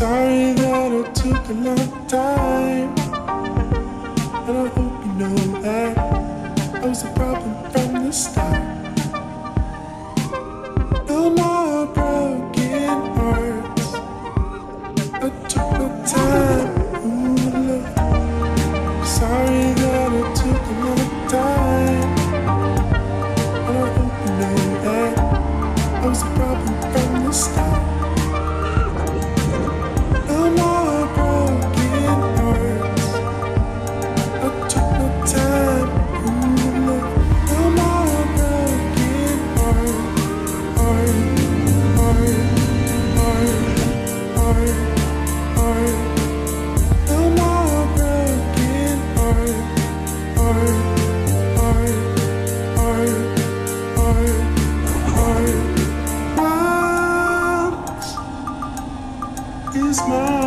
sorry that it took a long time.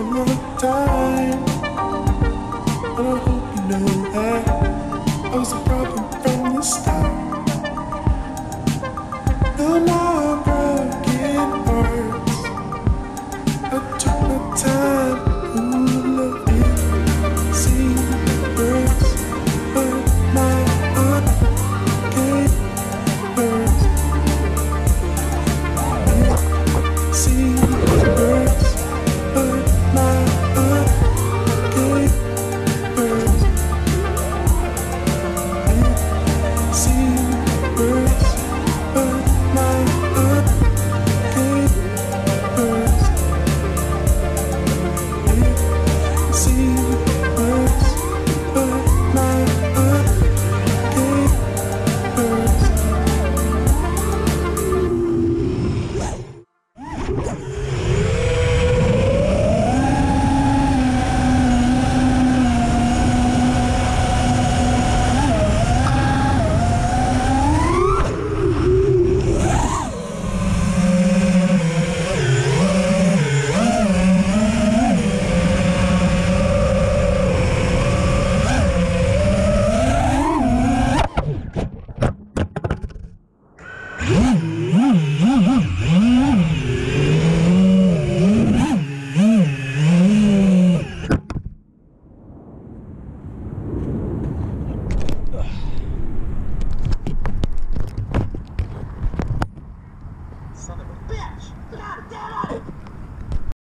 another time. And I hope you know that I was a problem from the start. The